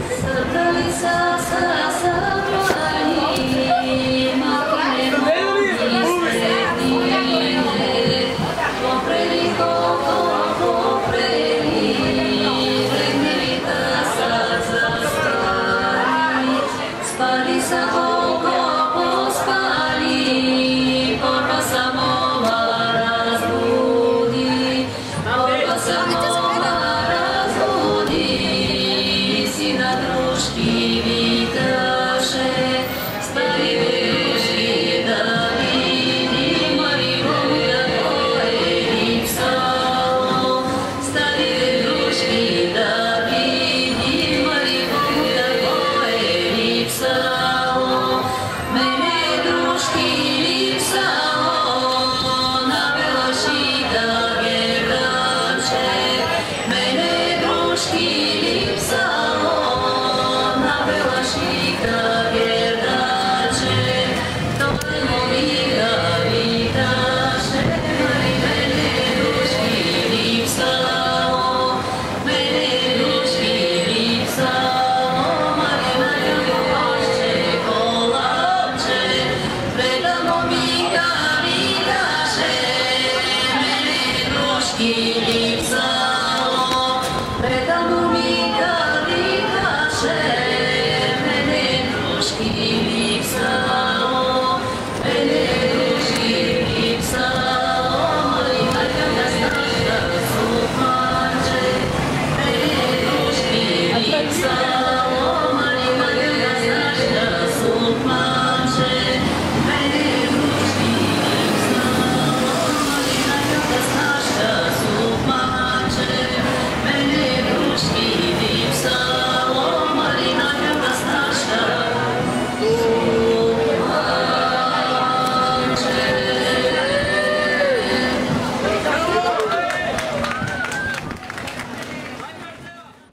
The Pushkin. Yeah.